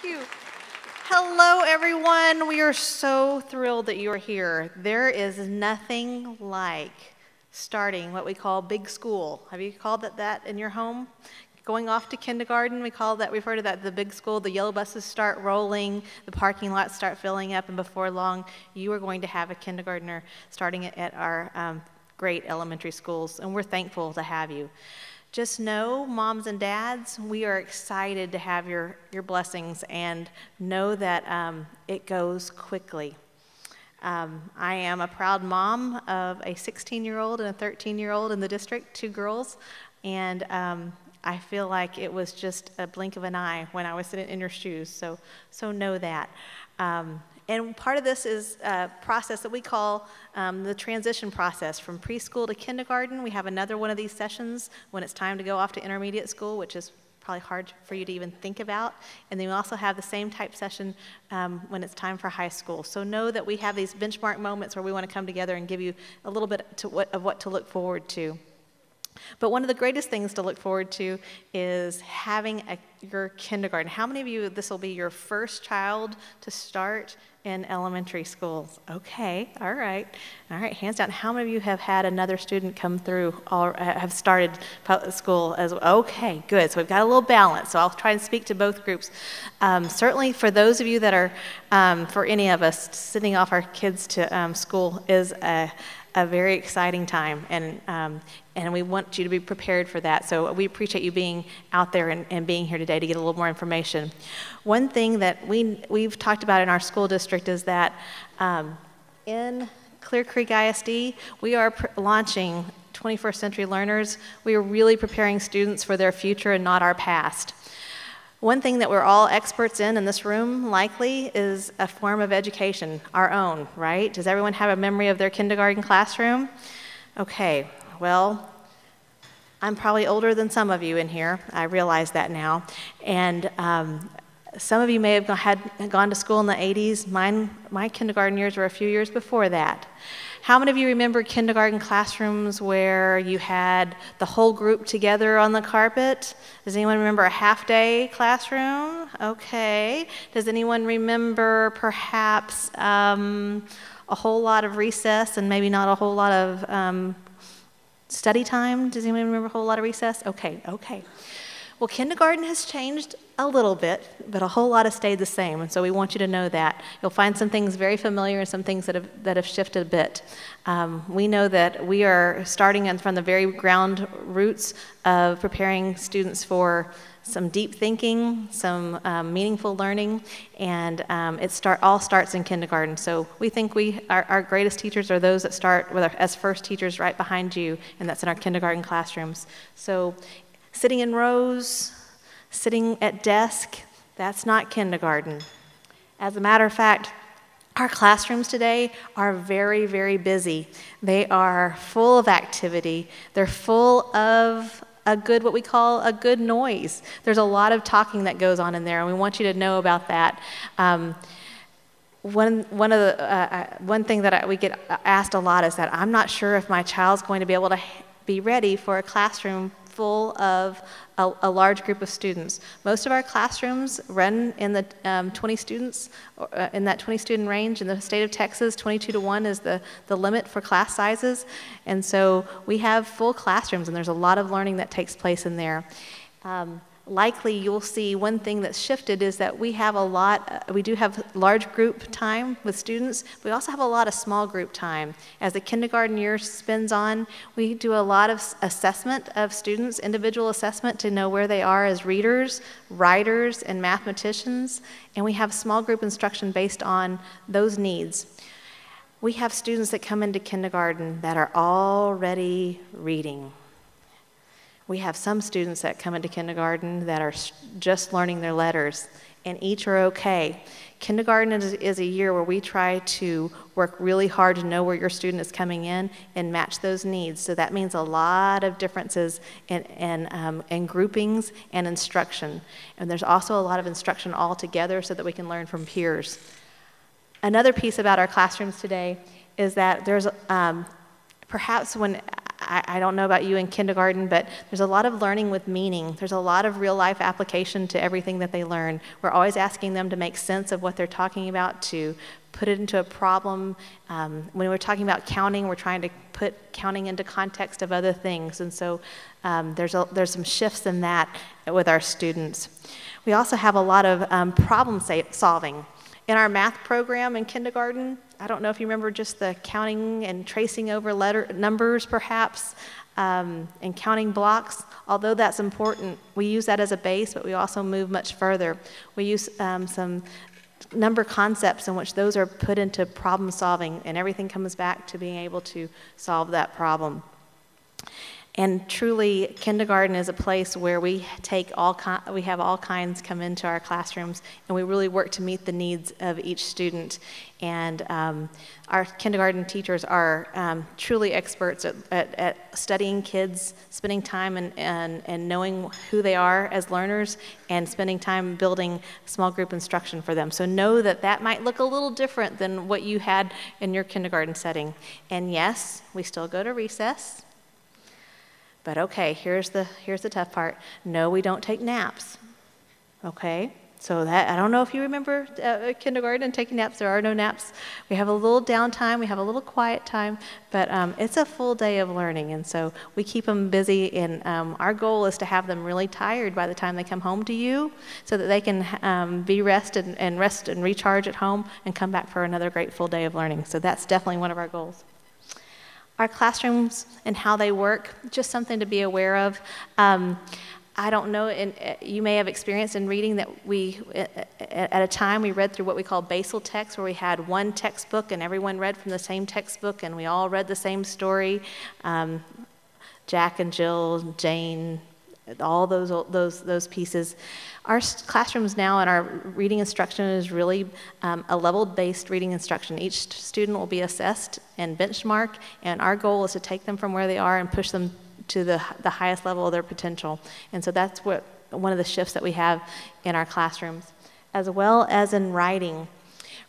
Thank you. Hello, everyone. We are so thrilled that you are here. There is nothing like starting what we call big school. Have you called it that in your home? Going off to kindergarten, we call that, we've heard that, the big school. The yellow buses start rolling, the parking lots start filling up, and before long, you are going to have a kindergartner starting at our um, great elementary schools, and we're thankful to have you. Just know, moms and dads, we are excited to have your, your blessings and know that um, it goes quickly. Um, I am a proud mom of a 16 year old and a 13 year old in the district, two girls, and um, I feel like it was just a blink of an eye when I was sitting in your shoes. So, so know that. Um, and part of this is a process that we call um, the transition process from preschool to kindergarten. We have another one of these sessions when it's time to go off to intermediate school, which is probably hard for you to even think about. And then we also have the same type session um, when it's time for high school. So know that we have these benchmark moments where we want to come together and give you a little bit what, of what to look forward to. But one of the greatest things to look forward to is having a, your kindergarten. How many of you, this will be your first child to start in elementary schools? Okay, all right. All right, hands down. How many of you have had another student come through or have started school as well? Okay, good. So we've got a little balance. So I'll try and speak to both groups. Um, certainly for those of you that are, um, for any of us, sending off our kids to um, school is a a very exciting time, and, um, and we want you to be prepared for that. So we appreciate you being out there and, and being here today to get a little more information. One thing that we, we've talked about in our school district is that um, in Clear Creek ISD, we are launching 21st Century Learners. We are really preparing students for their future and not our past. One thing that we're all experts in in this room, likely, is a form of education, our own, right? Does everyone have a memory of their kindergarten classroom? Okay, well, I'm probably older than some of you in here. I realize that now. And um, some of you may have had, gone to school in the 80s. Mine, my kindergarten years were a few years before that. How many of you remember kindergarten classrooms where you had the whole group together on the carpet? Does anyone remember a half day classroom? Okay. Does anyone remember perhaps um, a whole lot of recess and maybe not a whole lot of um, study time? Does anyone remember a whole lot of recess? Okay, okay. Well, kindergarten has changed a little bit, but a whole lot has stayed the same, and so we want you to know that. You'll find some things very familiar and some things that have, that have shifted a bit. Um, we know that we are starting from the very ground roots of preparing students for some deep thinking, some um, meaningful learning, and um, it start, all starts in kindergarten. So we think we our, our greatest teachers are those that start with our, as first teachers right behind you, and that's in our kindergarten classrooms. So Sitting in rows, sitting at desk, that's not kindergarten. As a matter of fact, our classrooms today are very, very busy. They are full of activity. They're full of a good, what we call a good noise. There's a lot of talking that goes on in there, and we want you to know about that. Um, one, one, of the, uh, uh one thing that I, we get asked a lot is that I'm not sure if my child's going to be able to be ready for a classroom full of a, a, large group of students. Most of our classrooms run in the um, 20 students, uh, in that 20 student range. In the state of Texas, 22 to 1 is the, the limit for class sizes. And so we have full classrooms, and there's a lot of learning that takes place in there. Um, likely you'll see one thing that's shifted is that we have a lot, we do have large group time with students. We also have a lot of small group time. As the kindergarten year spins on, we do a lot of assessment of students, individual assessment to know where they are as readers, writers, and mathematicians. And we have small group instruction based on those needs. We have students that come into kindergarten that are already reading we have some students that come into kindergarten that are just learning their letters, and each are okay. Kindergarten is, is, a year where we try to work really hard to know where your student is coming in and match those needs. So that means a lot of differences in, in, um, in groupings and instruction. And there's also a lot of instruction all together so that we can learn from peers. Another piece about our classrooms today is that there's um, perhaps when I, I don't know about you in kindergarten, but there's a lot of learning with meaning. There's a lot of real life application to everything that they learn. We're always asking them to make sense of what they're talking about, to put it into a problem. Um, when we're talking about counting, we're trying to put counting into context of other things. And so um, there's, a, there's some shifts in that with our students. We also have a lot of um, problem solving. In our math program in kindergarten, I don't know if you remember just the counting and tracing over letter numbers, perhaps, um, and counting blocks. Although that's important, we use that as a base, but we also move much further. We use um, some number concepts in which those are put into problem solving, and everything comes back to being able to solve that problem. And truly, kindergarten is a place where we take all we have all kinds come into our classrooms, and we really work to meet the needs of each student. And um, our kindergarten teachers are um, truly experts at, at, at, studying kids, spending time and, and, and knowing who they are as learners, and spending time building small group instruction for them. So know that that might look a little different than what you had in your kindergarten setting. And yes, we still go to recess. But okay, here's the, here's the tough part. No, we don't take naps. Okay? So that I don't know if you remember uh, kindergarten and taking naps. There are no naps. We have a little downtime. We have a little quiet time, but um, it's a full day of learning, and so we keep them busy. And um, our goal is to have them really tired by the time they come home to you, so that they can um, be rested and rest and recharge at home and come back for another great full day of learning. So that's definitely one of our goals our classrooms and how they work, just something to be aware of. Um, I don't know, and uh, you may have experienced in reading that we, uh, at a time, we read through what we call basal text, where we had one textbook and everyone read from the same textbook and we all read the same story. Um, Jack and Jill, Jane, all those, those, those pieces. Our classrooms now and our reading instruction is really um, a level-based reading instruction. Each student will be assessed and benchmarked, and our goal is to take them from where they are and push them to the, the highest level of their potential. And so that's what one of the shifts that we have in our classrooms, as well as in writing.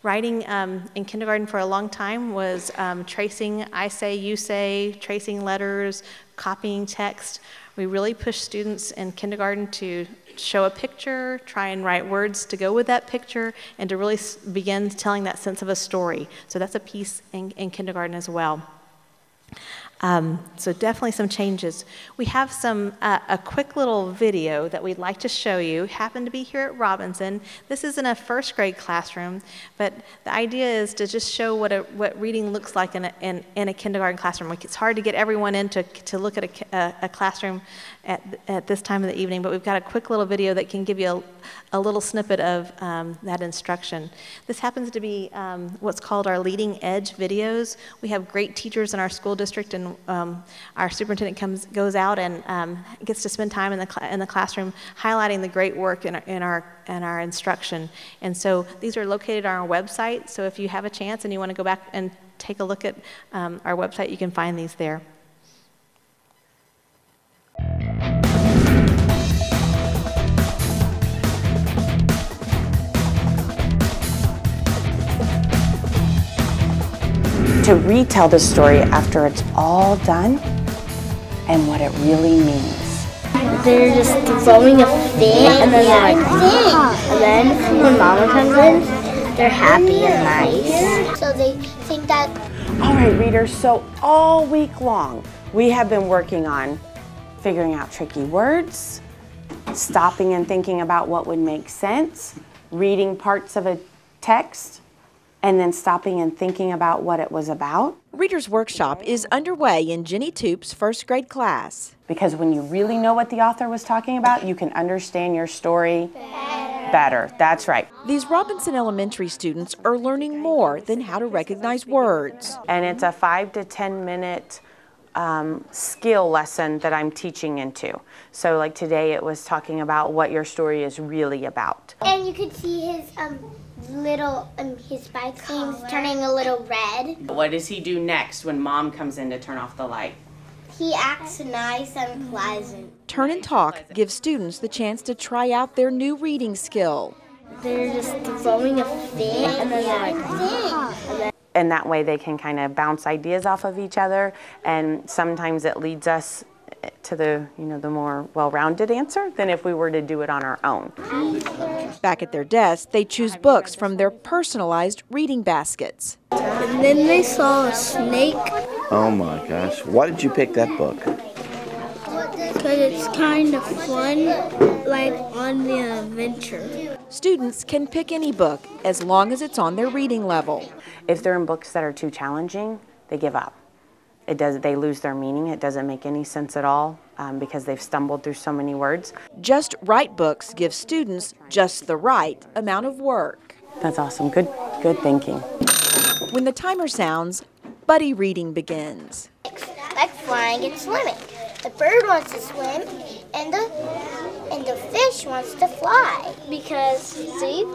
Writing um, in kindergarten for a long time was um, tracing I say, you say, tracing letters, copying text. We really push students in kindergarten to show a picture, try and write words to go with that picture, and to really begin telling that sense of a story. So that's a piece in, in kindergarten as well. Um, so definitely some changes. We have some uh, a quick little video that we'd like to show you. Happen to be here at Robinson. This is in a first grade classroom, but the idea is to just show what a, what reading looks like in a, in, in a kindergarten classroom. It's hard to get everyone in to, to look at a, a, a classroom at, at this time of the evening, but we've got a quick little video that can give you a, a little snippet of um, that instruction. This happens to be um, what's called our leading edge videos. We have great teachers in our school district, and um, our superintendent comes, goes out and um, gets to spend time in the, in the classroom highlighting the great work in our, in, our, in our instruction. And so these are located on our website, so if you have a chance and you want to go back and take a look at um, our website, you can find these there. To retell the story after it's all done and what it really means. They're just throwing a fit and then they're like, and then when mama comes in, they're happy and nice. So they think that. All right, readers, so all week long we have been working on figuring out tricky words, stopping and thinking about what would make sense, reading parts of a text, and then stopping and thinking about what it was about. Reader's Workshop is underway in Jenny Toop's first grade class. Because when you really know what the author was talking about, you can understand your story better. better. That's right. These Robinson Elementary students are learning more than how to recognize words. And it's a five to 10 minute um, skill lesson that I'm teaching into. So like today it was talking about what your story is really about. And you could see his um, little, um, his spike things turning a little red. What does he do next when mom comes in to turn off the light? He acts nice and pleasant. Turn and Talk gives students the chance to try out their new reading skill. They're just throwing a fit and then they're like, and that way they can kind of bounce ideas off of each other and sometimes it leads us to the you know the more well-rounded answer than if we were to do it on our own. Back at their desk, they choose books from their personalized reading baskets. And then they saw a snake Oh my gosh. Why did you pick that book? because it's kind of fun, like on the adventure. Students can pick any book as long as it's on their reading level. If they're in books that are too challenging, they give up. It does they lose their meaning. It doesn't make any sense at all um, because they've stumbled through so many words. Just Right books give students just the right amount of work. That's awesome. Good good thinking. When the timer sounds, buddy reading begins. Like flying and swimming. The bird wants to swim, and the and the fish wants to fly because see,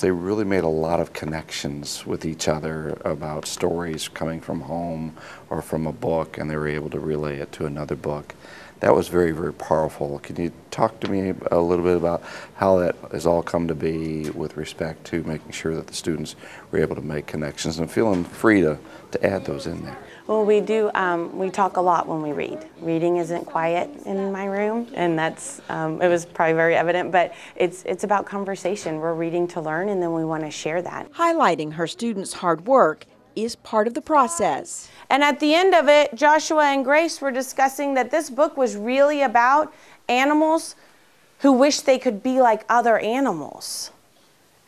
They really made a lot of connections with each other about stories coming from home or from a book, and they were able to relay it to another book. That was very, very powerful. Can you talk to me a little bit about how that has all come to be with respect to making sure that the students were able to make connections and feeling free to, to add those in there? Well, we do. Um, we talk a lot when we read. Reading isn't quiet in my room, and that's um, it was probably very evident. But it's it's about conversation. We're reading to learn, and then we want to share that. Highlighting her students' hard work is part of the process. And at the end of it, Joshua and Grace were discussing that this book was really about animals who wish they could be like other animals.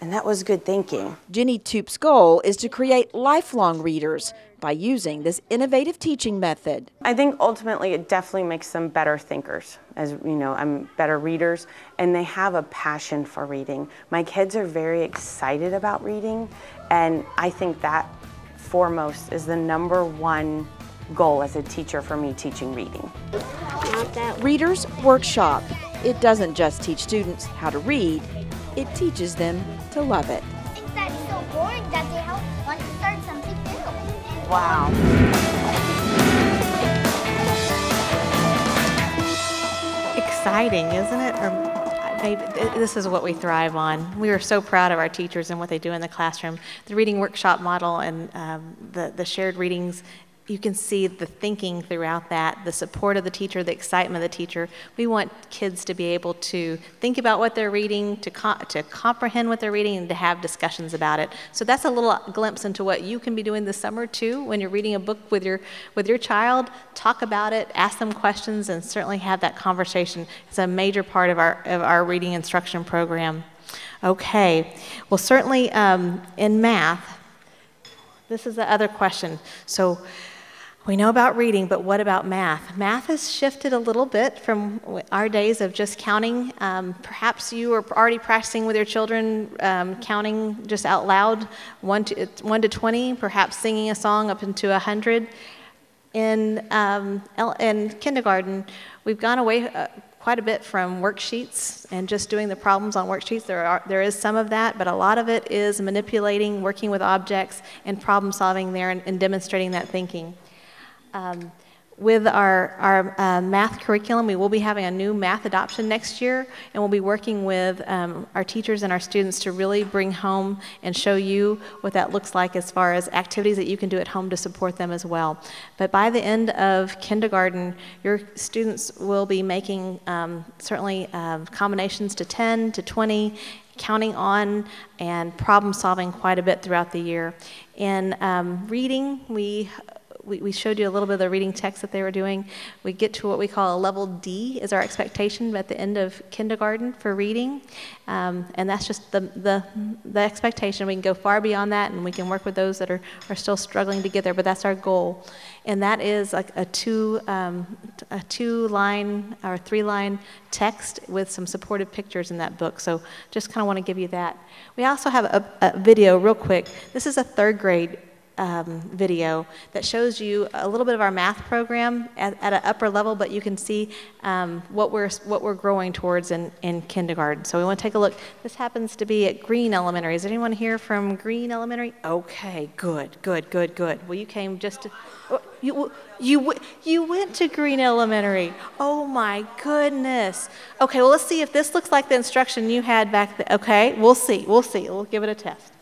And that was good thinking. Jenny Toop's goal is to create lifelong readers by using this innovative teaching method. I think ultimately it definitely makes them better thinkers, as you know, I'm better readers, and they have a passion for reading. My kids are very excited about reading, and I think that foremost is the number one goal as a teacher for me teaching reading. Readers Workshop. It doesn't just teach students how to read, it teaches them to love it. things that is so boring that they help want to start something new. Wow. Exciting, isn't it? Or maybe this is what we thrive on. We are so proud of our teachers and what they do in the classroom. The reading workshop model and um, the, the shared readings you can see the thinking throughout that, the support of the teacher, the excitement of the teacher. We want kids to be able to think about what they're reading, to, co- to comprehend what they're reading, and to have discussions about it. So that's a little glimpse into what you can be doing this summer too. When you're reading a book with your with your child, talk about it, ask them questions, and certainly have that conversation. It's a major part of our of our reading instruction program. Okay, well certainly um, in math. This is the other question. So. We know about reading, but what about math? Math has shifted a little bit from our days of just counting. Um, perhaps you are already practicing with your children um, counting just out loud, one to, one to 20, perhaps singing a song up into 100. In, um, in kindergarten, we've gone away uh, quite a bit from worksheets and just doing the problems on worksheets. There, are, there is some of that, but a lot of it is manipulating, working with objects, and problem solving there and, and demonstrating that thinking. Um, with our, our uh, math curriculum, we will be having a new math adoption next year, and we'll be working with um, our teachers and our students to really bring home and show you what that looks like as far as activities that you can do at home to support them as well. But by the end of kindergarten, your students will be making um, certainly um, combinations to 10 to 20, counting on and problem solving quite a bit throughout the year. In um, reading, we we, we showed you a little bit of the reading text that they were doing. We get to what we call a level D is our expectation at the end of kindergarten for reading, um, and that's just the, the the expectation. We can go far beyond that, and we can work with those that are, are still struggling to get there. But that's our goal, and that is like a two um, a two line or three line text with some supportive pictures in that book. So just kind of want to give you that. We also have a, a video real quick. This is a third grade um, video that shows you a little bit of our math program at, at an upper level, but you can see um, what we're what we're growing towards in, in kindergarten. So we want to take a look. This happens to be at Green Elementary. Is anyone here from Green Elementary? Okay, good, good, good, good. Well, you came just to, oh, you you you went to Green Elementary. Oh my goodness. Okay, well let's see if this looks like the instruction you had back then. Okay, we'll see. We'll see. We'll give it a test.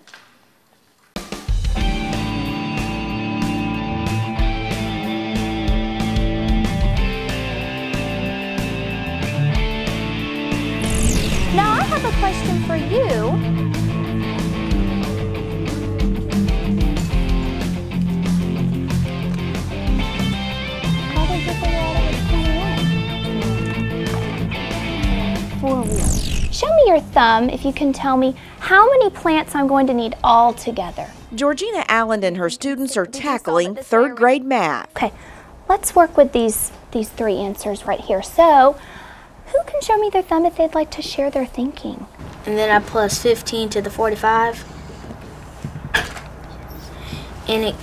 Your thumb if you can tell me how many plants I'm going to need all together. Georgina Allen and her students are tackling third grade math. Okay, let's work with these, these three answers right here. So, who can show me their thumb if they'd like to share their thinking? And then I plus 15 to the 45. And it,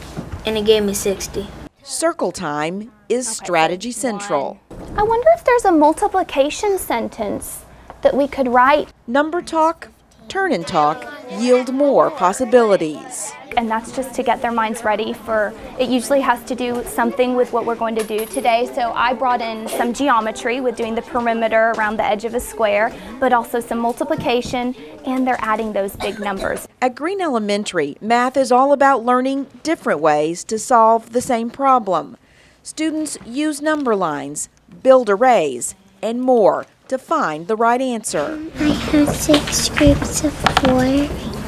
and it gave me 60. Circle time is strategy central. I wonder if there's a multiplication sentence that we could write. Number talk, turn and talk yield more possibilities. And that's just to get their minds ready for it usually has to do something with what we're going to do today. So I brought in some geometry with doing the perimeter around the edge of a square, but also some multiplication and they're adding those big numbers. At Green Elementary, math is all about learning different ways to solve the same problem. Students use number lines, build arrays, and more to find the right answer. I have six groups of four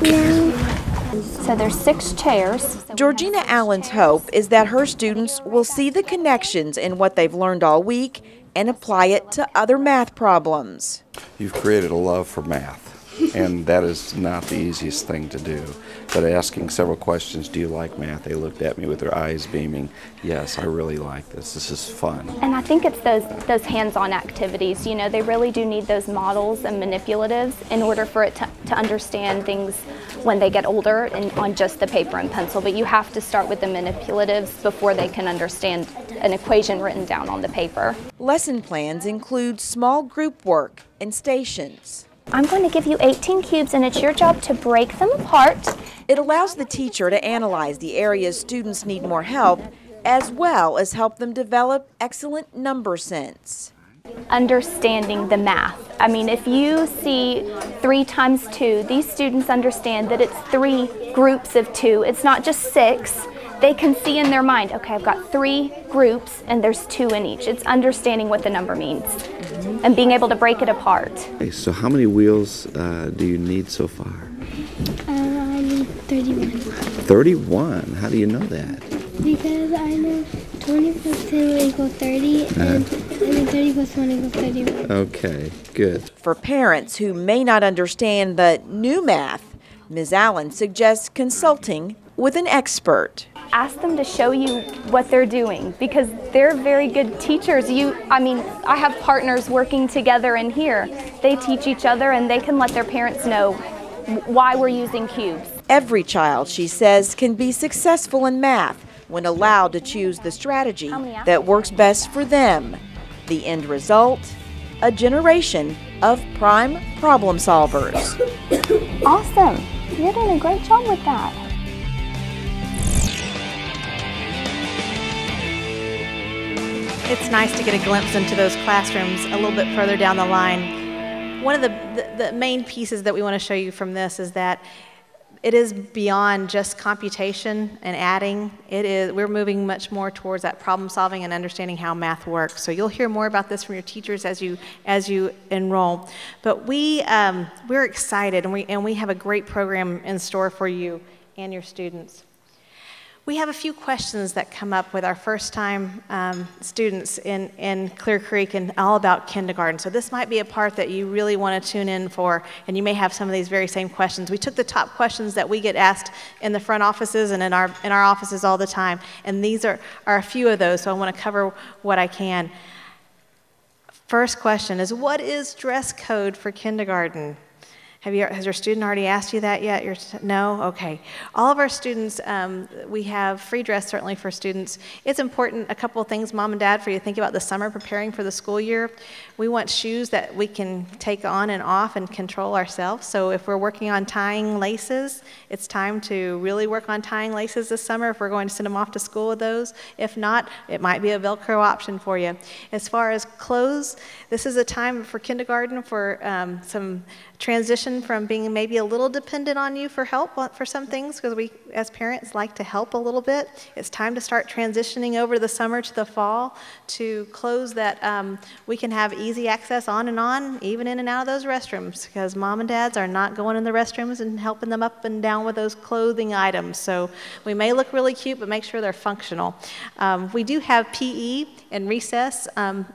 now. So there's six chairs. Georgina Allen's hope is that her students will see the connections in what they've learned all week and apply it to other math problems. You've created a love for math, and that is not the easiest thing to do. But asking several questions, do you like math? They looked at me with their eyes beaming. Yes, I really like this. This is fun. And I think it's those those hands-on activities. You know, they really do need those models and manipulatives in order for it to, to understand things when they get older and on just the paper and pencil. But you have to start with the manipulatives before they can understand an equation written down on the paper. Lesson plans include small group work and stations. I'm going to give you 18 cubes and it's your job to break them apart. It allows the teacher to analyze the areas students need more help as well as help them develop excellent number sense. Understanding the math. I mean, if you see three times two, these students understand that it's three groups of two. It's not just six. They can see in their mind, okay, I've got three groups and there's two in each. It's understanding what the number means and being able to break it apart. Okay, so how many wheels uh, do you need so far? Uh, I need 31. 31. How do you know that? Because I know 20 plus 2 will equal 30, and, and then 30 plus 1 equals 31. Okay, good. For parents who may not understand the new math, Ms. Allen suggests consulting with an expert. Ask them to show you what they're doing because they're very good teachers. You, I mean, I have partners working together in here. They teach each other and they can let their parents know why we're using cubes. Every child, she says, can be successful in math when allowed to choose the strategy that works best for them. The end result? A generation of prime problem solvers. Awesome. You're doing a great job with that. It's nice to get a glimpse into those classrooms a little bit further down the line. One of the, the, the main pieces that we want to show you from this is that it is beyond just computation and adding. It is we're moving much more towards that problem solving and understanding how math works. So you'll hear more about this from your teachers as you as you enroll. But we um, we're excited and we and we have a great program in store for you and your students. We have a few questions that come up with our first time um, students in, in Clear Creek and all about kindergarten. So, this might be a part that you really want to tune in for, and you may have some of these very same questions. We took the top questions that we get asked in the front offices and in our, in our offices all the time, and these are, are a few of those, so I want to cover what I can. First question is What is dress code for kindergarten? Have you, has your student already asked you that yet? You're, no? Okay. All of our students, um, we have free dress certainly for students. It's important, a couple of things, mom and dad, for you to think about the summer preparing for the school year. We want shoes that we can take on and off and control ourselves. So if we're working on tying laces, it's time to really work on tying laces this summer if we're going to send them off to school with those. If not, it might be a Velcro option for you. As far as clothes, this is a time for kindergarten for um, some transition from being maybe a little dependent on you for help for some things, because we as parents like to help a little bit. It's time to start transitioning over the summer to the fall to clothes that um, we can have easy access on and on, even in and out of those restrooms, because mom and dads are not going in the restrooms and helping them up and down with those clothing items. So we may look really cute, but make sure they're functional. Um, we do have PE and recess um,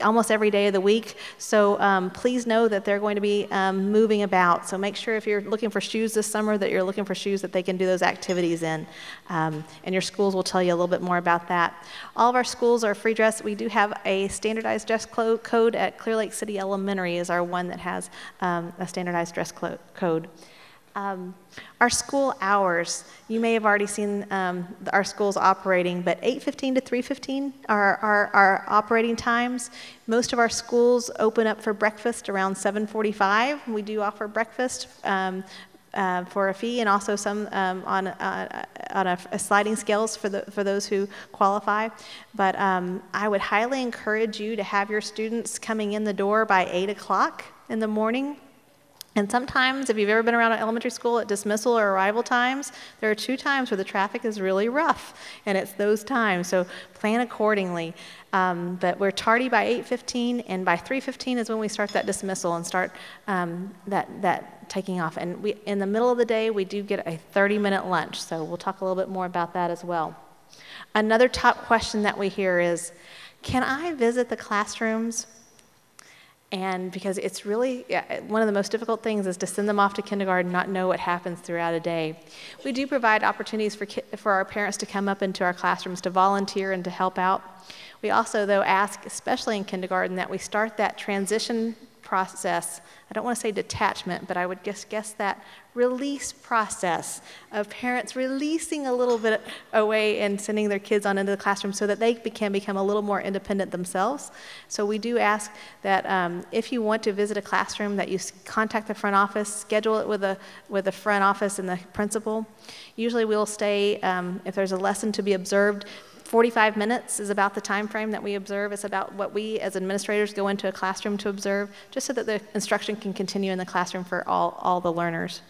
almost every day of the week. So um, please know that they're going to be um, moving about. So make sure if you're looking for shoes this summer that you're looking for shoes that they can do those activities in. Um, and your schools will tell you a little bit more about that. All of our schools are free dress. We do have a standardized dress code at Clear Lake City Elementary is our one that has um, a standardized dress code. Um, our school hours, you may have already seen um, our schools operating, but 8.15 to 3.15 are our, operating times. Most of our schools open up for breakfast around 7.45. We do offer breakfast um, uh, for a fee and also some um, on, uh, on a, a, sliding scales for, the, for those who qualify. But um, I would highly encourage you to have your students coming in the door by 8 o'clock in the morning and sometimes, if you've ever been around an elementary school at dismissal or arrival times, there are two times where the traffic is really rough, and it's those times. So plan accordingly. Um, but we're tardy by 8:15, and by 3:15 is when we start that dismissal and start um, that that taking off. And we, in the middle of the day, we do get a 30-minute lunch. So we'll talk a little bit more about that as well. Another top question that we hear is, "Can I visit the classrooms?" And because it's really, yeah, one of the most difficult things is to send them off to kindergarten, not know what happens throughout a day. We do provide opportunities for, for our parents to come up into our classrooms to volunteer and to help out. We also, though, ask, especially in kindergarten, that we start that transition process. I don't want to say detachment, but I would guess, guess that release process of parents releasing a little bit away and sending their kids on into the classroom so that they can become a little more independent themselves. So we do ask that um, if you want to visit a classroom, that you contact the front office, schedule it with a with the front office and the principal. Usually we'll stay um, if there's a lesson to be observed 45 minutes is about the time frame that we observe. It's about what we as administrators go into a classroom to observe, just so that the instruction can continue in the classroom for all, all the learners.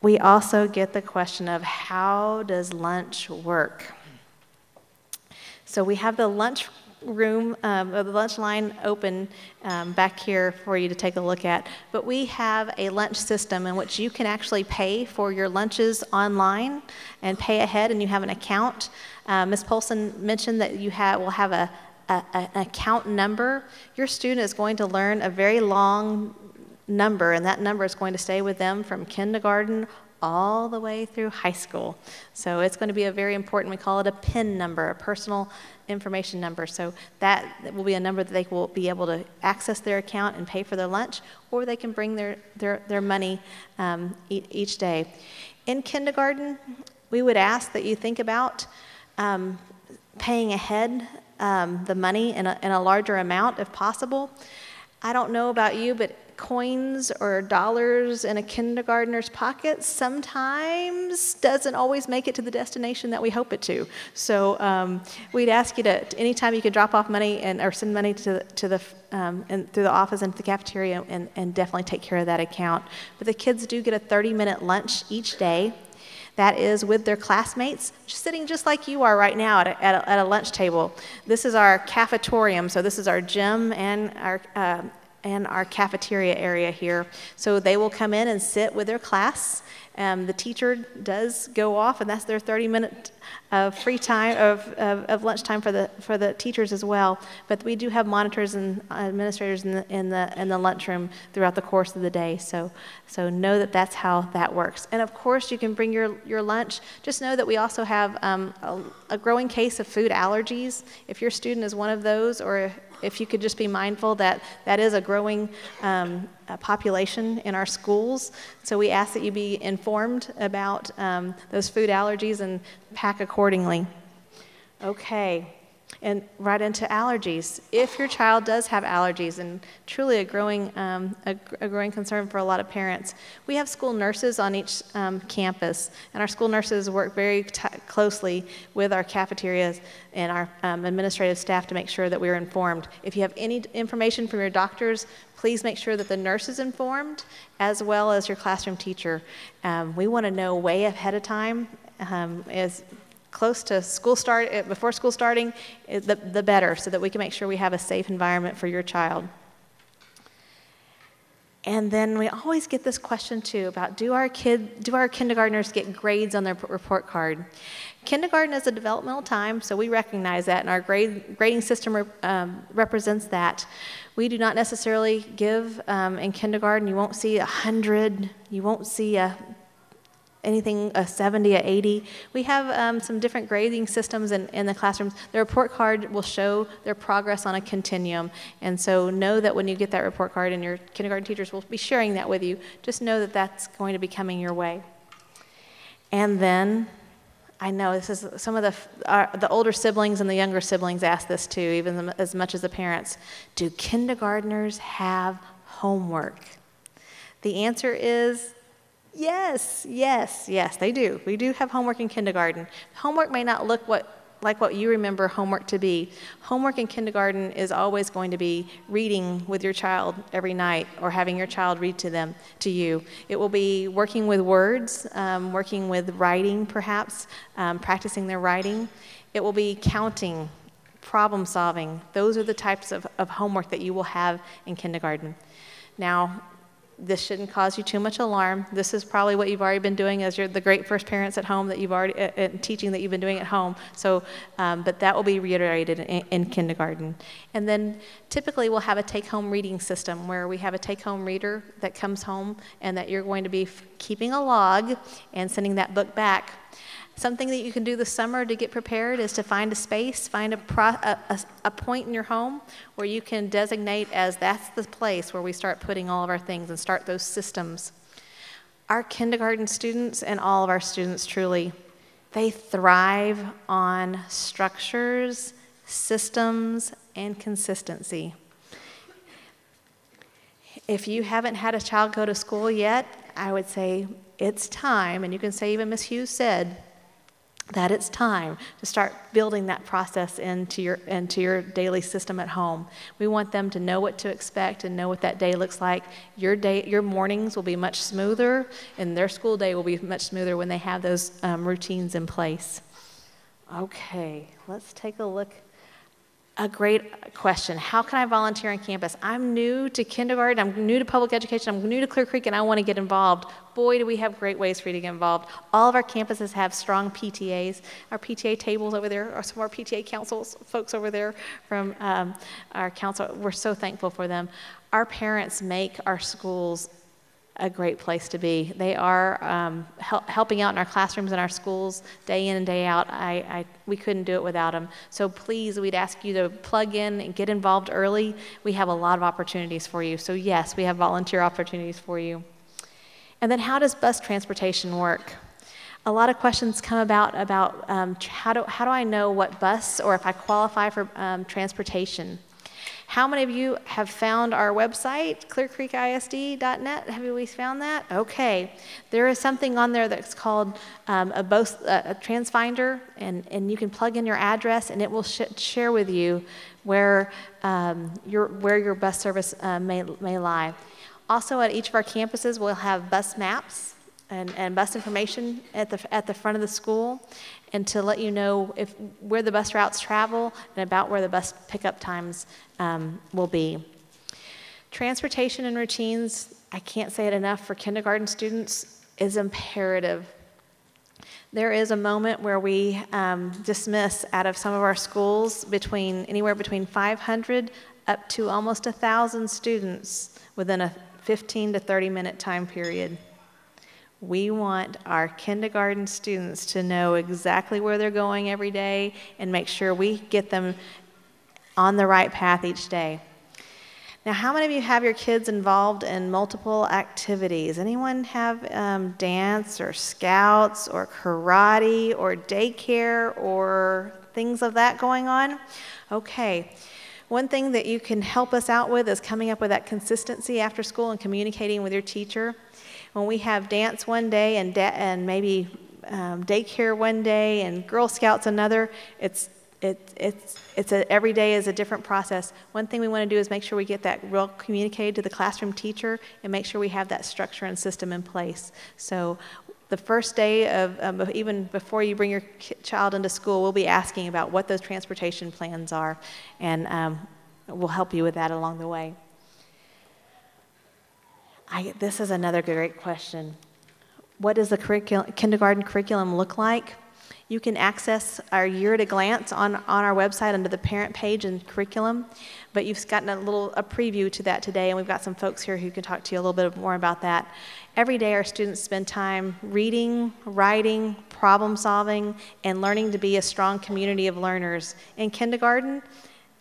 We also get the question of how does lunch work? So we have the lunch room, um, the lunch line open um, back here for you to take a look at. But we have a lunch system in which you can actually pay for your lunches online and pay ahead, and you have an account. Uh, Ms. Polson mentioned that you have, will have a, a, an account number. Your student is going to learn a very long number, and that number is going to stay with them from kindergarten all the way through high school. So it's going to be a very important, we call it a PIN number, a personal information number. So that will be a number that they will be able to access their account and pay for their lunch, or they can bring their, their, their money um, each day. In kindergarten, we would ask that you think about um, paying ahead um, the money in a, in a larger amount if possible. I don't know about you, but coins or dollars in a kindergartner's pocket sometimes doesn't always make it to the destination that we hope it to. So um, we'd ask you to, anytime you could drop off money and or send money to, to the um, and through the office and to the cafeteria and, and definitely take care of that account. But the kids do get a 30 minute lunch each day that is with their classmates, sitting just like you are right now at a, at a, at a lunch table. This is our cafetorium, so this is our gym and our, uh, and our cafeteria area here. So they will come in and sit with their class. Um, the teacher does go off, and that's their 30 minute of free time of, of, of lunchtime for the for the teachers as well. But we do have monitors and administrators in the in the in the lunchroom throughout the course of the day. So so know that that's how that works. And of course, you can bring your your lunch. Just know that we also have um, a, a growing case of food allergies. If your student is one of those, or if you could just be mindful that that is a growing um, population in our schools. So we ask that you be informed about um, those food allergies and pack accordingly. Okay. And right into allergies. If your child does have allergies, and truly a growing, um, a, a, growing concern for a lot of parents, we have school nurses on each um, campus, and our school nurses work very t- closely with our cafeterias and our um, administrative staff to make sure that we're informed. If you have any information from your doctors, please make sure that the nurse is informed as well as your classroom teacher. Um, we want to know way ahead of time um, as close to school start, eh, before school starting, eh, the, the better, so that we can make sure we have a safe environment for your child. And then we always get this question too about do our kid, do our kindergartners get grades on their report card? Kindergarten is a developmental time, so we recognize that, and our grade, grading system um, represents that. We do not necessarily give um, in kindergarten. You won't see a hundred. You won't see a anything a 70, a 80. We have um, some different grading systems in, in the classrooms. The report card will show their progress on a continuum. And so know that when you get that report card, and your kindergarten teachers will be sharing that with you, just know that that's going to be coming your way. And then I know this is some of the uh, the older siblings and the younger siblings ask this too, even as much as the parents. Do kindergartners have homework? The answer is Yes, yes, yes, they do. We do have homework in kindergarten. Homework may not look what, like what you remember homework to be. Homework in kindergarten is always going to be reading with your child every night or having your child read to them, to you. It will be working with words, um, working with writing perhaps, um, practicing their writing. It will be counting, problem solving. Those are the types of, of homework that you will have in kindergarten. Now, this shouldn't cause you too much alarm. This is probably what you've already been doing as you're the great first parents at home that you've already uh, uh, teaching that you've been doing at home. So, um, but that will be reiterated in, in, kindergarten. And then typically we'll have a take-home reading system where we have a take-home reader that comes home and that you're going to be keeping a log and sending that book back Something that you can do this summer to get prepared is to find a space, find a, pro, a, a, point in your home where you can designate as that's the place where we start putting all of our things and start those systems. Our kindergarten students and all of our students truly, they thrive on structures, systems, and consistency. If you haven't had a child go to school yet, I would say it's time, and you can say, even Miss Hughes said, that it's time to start building that process into your into your daily system at home. We want them to know what to expect and know what that day looks like. Your day, your mornings will be much smoother, and their school day will be much smoother when they have those um, routines in place. Okay, let's take a look a great question. How can I volunteer on campus? I'm new to kindergarten, I'm new to public education, I'm new to Clear Creek, and I want to get involved. Boy, do we have great ways for you to get involved. All of our campuses have strong PTAs. Our PTA tables over there are some of our PTA councils, folks over there from um, our council. We're so thankful for them. Our parents make our schools a great place to be. They are um, hel- helping out in our classrooms and our schools day in and day out. I, I, we couldn't do it without them. So please, we'd ask you to plug in and get involved early. We have a lot of opportunities for you. So, yes, we have volunteer opportunities for you. And then, how does bus transportation work? A lot of questions come about about um, how, do, how do I know what bus or if I qualify for um, transportation. How many of you have found our website, clearcreekisd.net? Have we found that? Okay. There is something on there that's called um, a, both, a TransFinder, and, and you can plug in your address, and it will sh- share with you where, um, your, where your bus service uh, may, may lie. Also, at each of our campuses, we'll have bus maps and, and bus information at the, at the front of the school and to let you know if, where the bus routes travel and about where the bus pickup times um, will be. Transportation and routines, I can't say it enough, for kindergarten students is imperative. There is a moment where we um, dismiss out of some of our schools between anywhere between 500 up to almost 1,000 students within a 15 to 30 minute time period. We want our kindergarten students to know exactly where they're going every day and make sure we get them on the right path each day. Now, how many of you have your kids involved in multiple activities? Anyone have um, dance or scouts or karate or daycare or things of that going on? Okay. One thing that you can help us out with is coming up with that consistency after school and communicating with your teacher. When we have dance one day and, da- and maybe um, daycare one day and Girl Scouts another, it's it, it's, it's a, every day is a different process. One thing we want to do is make sure we get that real communicated to the classroom teacher and make sure we have that structure and system in place. So the first day of, um, even before you bring your child into school, we'll be asking about what those transportation plans are, and um, we'll help you with that along the way. I, this is another great question. What does the curriculum, kindergarten curriculum look like? You can access our year at a glance on, on our website under the parent page and curriculum, but you've gotten a little a preview to that today, and we've got some folks here who can talk to you a little bit more about that. Every day, our students spend time reading, writing, problem solving, and learning to be a strong community of learners. In kindergarten,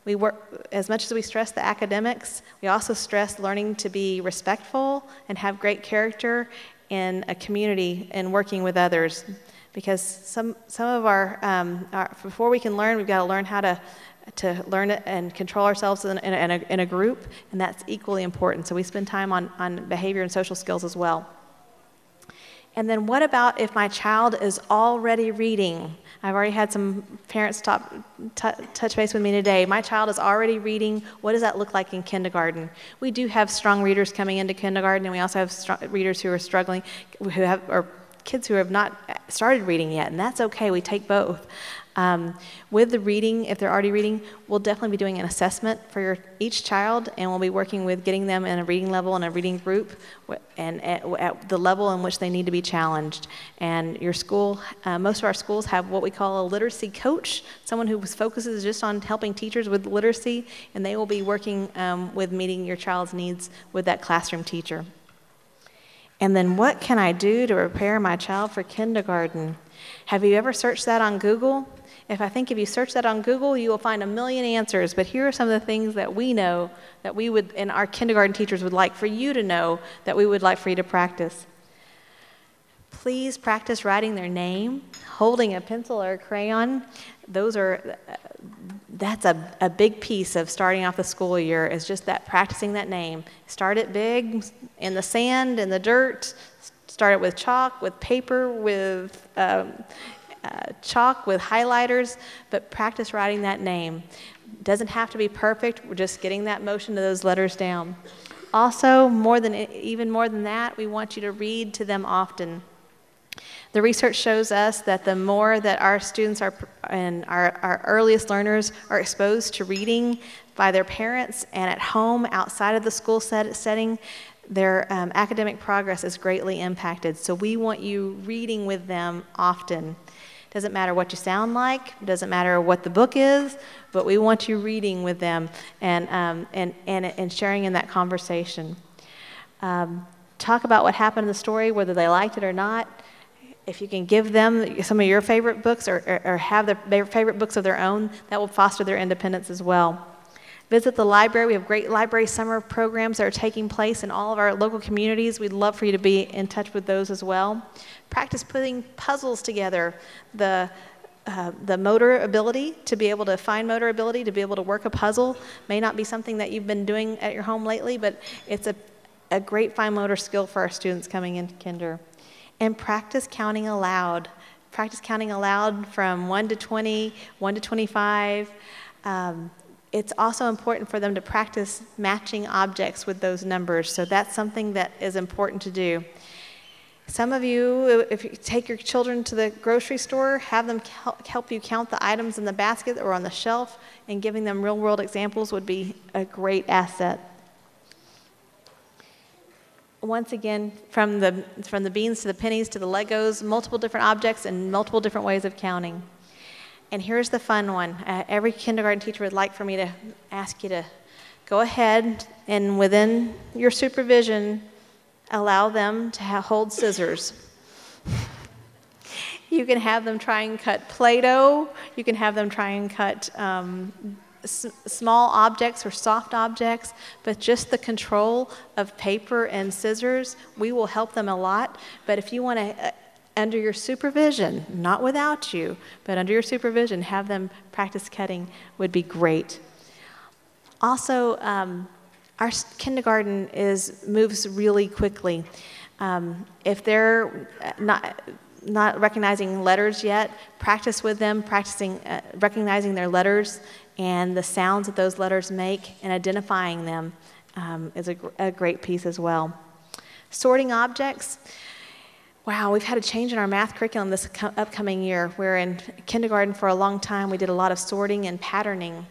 we work as much as we stress the academics, we also stress learning to be respectful and have great character in a community and working with others because some, some of our, um, our, before we can learn, we've got to learn how to, to learn and control ourselves in, in, in, a, in a group, and that's equally important. So we spend time on, on behavior and social skills as well. And then what about if my child is already reading? I've already had some parents talk, t- touch base with me today. My child is already reading. What does that look like in kindergarten? We do have strong readers coming into kindergarten, and we also have readers who are struggling, who have, or kids who have not started reading yet, and that's okay. We take both. Um, with the reading, if they're already reading, we'll definitely be doing an assessment for your, each child, and we'll be working with getting them in a reading level and a reading group, and at, at the level in which they need to be challenged. And your school, uh, most of our schools have what we call a literacy coach, someone who focuses just on helping teachers with literacy, and they will be working um, with meeting your child's needs with that classroom teacher. And then what can I do to prepare my child for kindergarten? Have you ever searched that on Google? If I think if you search that on Google, you will find a million answers. But here are some of the things that we know that we would, and our kindergarten teachers would like for you to know that we would like for you to practice. Please practice writing their name, holding a pencil or a crayon. Those are that's a, a big piece of starting off the school year is just that practicing that name. Start it big in the sand, in the dirt. Start it with chalk, with paper, with um, uh, chalk, with highlighters, but practice writing that name. Doesn't have to be perfect. We're just getting that motion to those letters down. Also, more than even more than that, we want you to read to them often. The research shows us that the more that our students are and our, our earliest learners are exposed to reading by their parents and at home outside of the school set, setting, their um, academic progress is greatly impacted. So we want you reading with them often. Doesn't matter what you sound like, it doesn't matter what the book is, but we want you reading with them and, um, and, and, and sharing in that conversation. Um, talk about what happened in the story, whether they liked it or not if you can give them some of your favorite books or, or, or have their favorite books of their own, that will foster their independence as well. Visit the library. We have great library summer programs that are taking place in all of our local communities. We'd love for you to be in touch with those as well. Practice putting puzzles together. The uh, the motor ability to be able to find motor ability to be able to work a puzzle may not be something that you've been doing at your home lately, but it's a, a great fine motor skill for our students coming into kinder and practice counting aloud. Practice counting aloud from 1 to 20, 1 to 25. Um, it's also important for them to practice matching objects with those numbers, so that's something that is important to do. Some of you, if you take your children to the grocery store, have them help you count the items in the basket or on the shelf, and giving them real world examples would be a great asset once again, from the, from the beans to the pennies to the Legos, multiple different objects and multiple different ways of counting. And here's the fun one. Uh, every kindergarten teacher would like for me to ask you to go ahead and within your supervision, allow them to hold scissors. you can have them try and cut Play Doh. You can have them try and cut um, small objects or soft objects, but just the control of paper and scissors, we will help them a lot. But if you want to, uh, under your supervision, not without you, but under your supervision, have them practice cutting would be great. Also, um, our kindergarten is moves really quickly. Um, if they're not not recognizing letters yet, practice with them, practicing uh, recognizing their letters and the sounds that those letters make and identifying them um, is a, a great piece as well. Sorting objects. Wow, we've had a change in our math curriculum this upcoming year. We're in kindergarten for a long time we did a lot of sorting and patterning.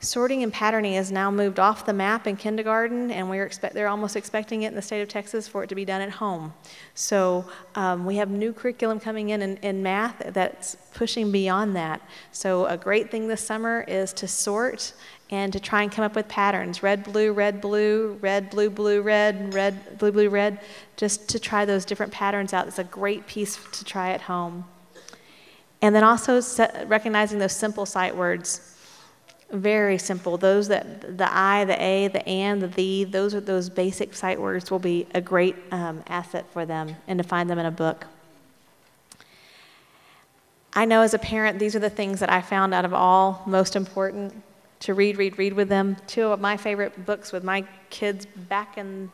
Sorting and patterning has now moved off the map in kindergarten, and we're expect, they're almost expecting it in the state of Texas for it to be done at home. So um, we have new curriculum coming in, in in math that's pushing beyond that. So a great thing this summer is to sort and to try and come up with patterns red, blue, red, blue, red, blue, blue, red, red, blue, blue, red, just to try those different patterns out. It's a great piece to try at home. And then also set, recognizing those simple sight words. Very simple. Those that the I, the A, the and, the the, those are those basic sight words will be a great um, asset for them and to find them in a book. I know as a parent, these are the things that I found out of all most important to read, read, read with them. Two of my favorite books with my kids back in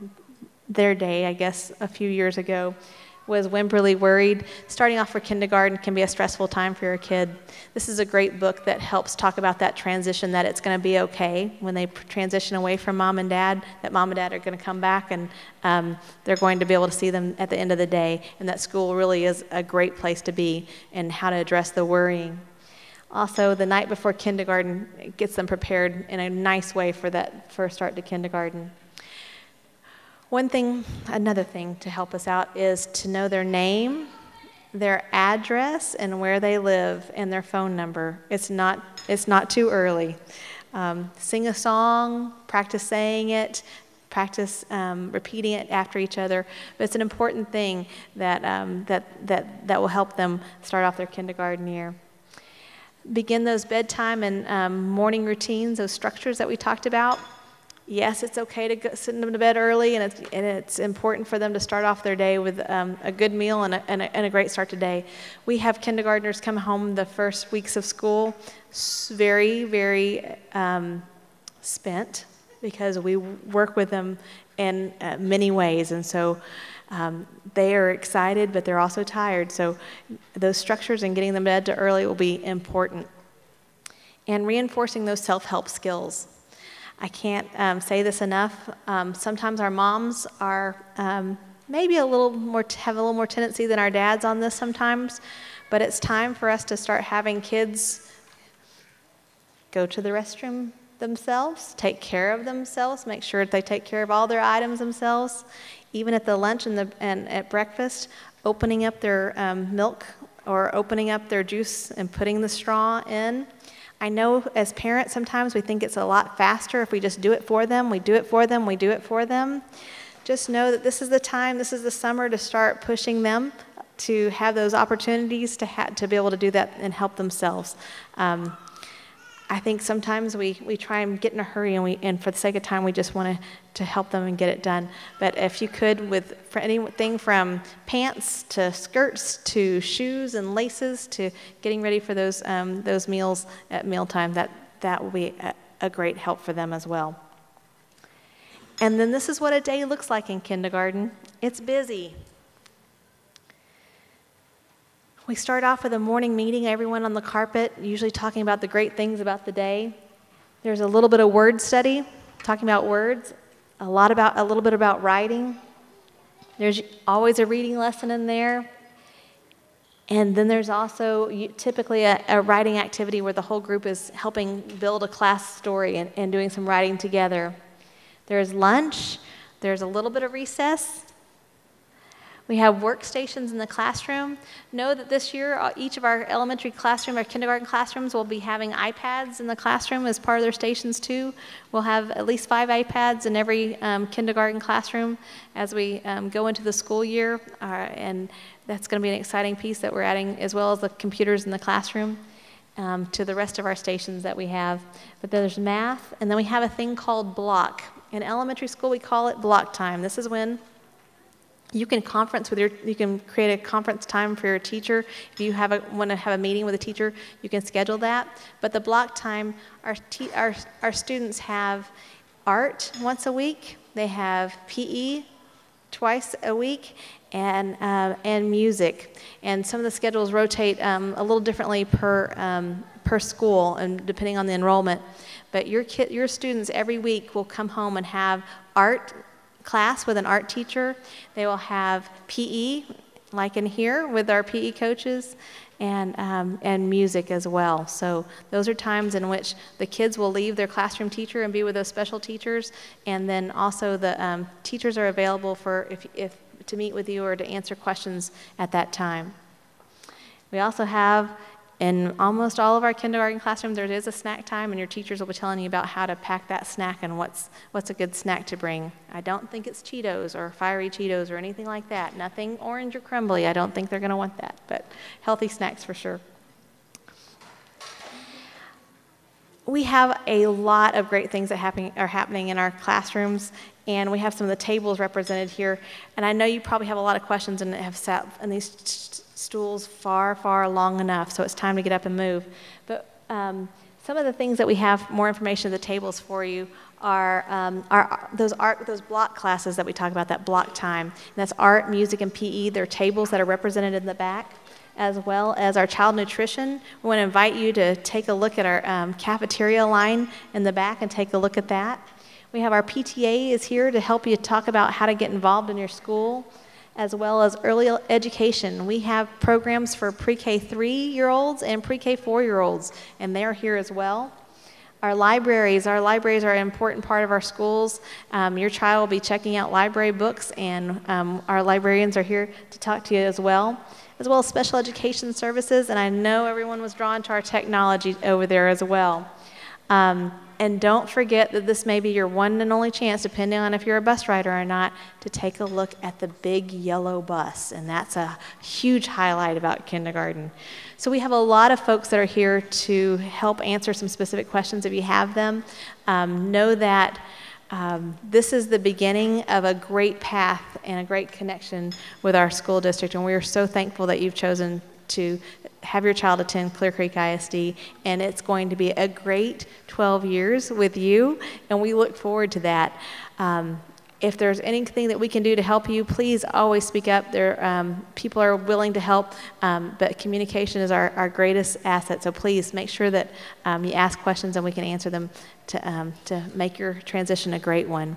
their day, I guess, a few years ago, was Wemberly Worried. Starting off for kindergarten can be a stressful time for your kid. This is a great book that helps talk about that transition, that it's going to be okay when they transition away from mom and dad, that mom and dad are going to come back and um, they're going to be able to see them at the end of the day, and that school really is a great place to be and how to address the worrying. Also, the night before kindergarten gets them prepared in a nice way for that first start to kindergarten. One thing, another thing to help us out is to know their name, their address, and where they live, and their phone number. It's not, it's not too early. Um, sing a song, practice saying it, practice um, repeating it after each other. But it's an important thing that, um, that, that, that will help them start off their kindergarten year. Begin those bedtime and um, morning routines, those structures that we talked about yes, it's okay to go, send them to bed early, and it's, and it's important for them to start off their day with um, a good meal and a, and, a, and a, great start to day. We have kindergartners come home the first weeks of school very, very um, spent because we work with them in uh, many ways, and so. Um, they are excited, but they're also tired. So, those structures and getting them to bed to early will be important. And reinforcing those self help skills. I can't um, say this enough. Um, sometimes our moms are um, maybe a little more have a little more tendency than our dads on this sometimes, but it's time for us to start having kids go to the restroom themselves, take care of themselves, make sure they take care of all their items themselves, even at the lunch and, the, and at breakfast, opening up their um, milk or opening up their juice and putting the straw in. I know as parents, sometimes we think it's a lot faster if we just do it for them. We do it for them, we do it for them. Just know that this is the time, this is the summer to start pushing them to have those opportunities to, ha- to be able to do that and help themselves. Um, I think sometimes we, we try and get in a hurry and, we, and for the sake of time, we just want to, to help them and get it done. But if you could, with for anything from pants to skirts to shoes and laces to getting ready for those, um, those meals at mealtime, that, that will be a, a great help for them as well. And then this is what a day looks like in kindergarten it's busy. We start off with a morning meeting, everyone on the carpet, usually talking about the great things about the day. There's a little bit of word study, talking about words, a lot about a little bit about writing. There's always a reading lesson in there. And then there's also typically a, a, writing activity where the whole group is helping build a class story and, and doing some writing together. There's lunch, there's a little bit of recess, we have workstations in the classroom. Know that this year, uh, each of our elementary classroom, our kindergarten classrooms will be having iPads in the classroom as part of their stations too. We'll have at least five iPads in every um, kindergarten classroom as we um, go into the school year. Uh, and that's going to be an exciting piece that we're adding, as well as the computers in the classroom. Um, to the rest of our stations that we have. But there's math, and then we have a thing called block. In elementary school, we call it block time. This is when You can conference with your, you can create a conference time for your teacher. If you have a, want to have a meeting with a teacher, you can schedule that. But the block time, our, te- our, our students have art once a week, they have PE twice a week, and, uh, and music. And some of the schedules rotate um, a little differently per, um, per school and depending on the enrollment. But your, kid, your students every week will come home and have art class with an art teacher. They will have PE, like in here with our PE coaches, and, um, and music as well. So those are times in which the kids will leave their classroom teacher and be with those special teachers, and then also the um, teachers are available for if, if to meet with you or to answer questions at that time. We also have in almost all of our kindergarten classrooms, there is a snack time, and your teachers will be telling you about how to pack that snack and what's, what's a good snack to bring. I don't think it's Cheetos or fiery Cheetos or anything like that. Nothing orange or crumbly. I don't think they're going to want that, but healthy snacks for sure. We have a lot of great things that happen, are happening in our classrooms, and we have some of the tables represented here. And I know you probably have a lot of questions and have sat in these stools far, far long enough, so it's time to get up and move. But um, some of the things that we have more information at the tables for you are, um, are those art, those block classes that we talk about, that block time. And that's art, music, and PE. They're tables that are represented in the back, as well as our child nutrition. We want to invite you to take a look at our um, cafeteria line in the back and take a look at that. We have our PTA is here to help you talk about how to get involved in your school as well as early education. We have programs for pre-K 3-year-olds and pre-K 4-year-olds, and they're here as well. Our libraries, our libraries are an important part of our schools. Um, your child will be checking out library books, and um, our librarians are here to talk to you as well, as well as special education services, and I know everyone was drawn to our technology over there as well. Um, and don't forget that this may be your one and only chance, depending on if you're a bus rider or not, to take a look at the big yellow bus. And that's a huge highlight about kindergarten. So we have a lot of folks that are here to help answer some specific questions if you have them. Um, know that. Um, this is the beginning of a great path and a great connection with our school district, and we are so thankful that you've chosen to have your child attend Clear Creek ISD, and it's going to be a great 12 years with you, and we look forward to that. Um, if there's anything that we can do to help you, please always speak up. There, um, people are willing to help, um, but communication is our, our greatest asset. So please make sure that um, you ask questions and we can answer them to, um, to make your transition a great one.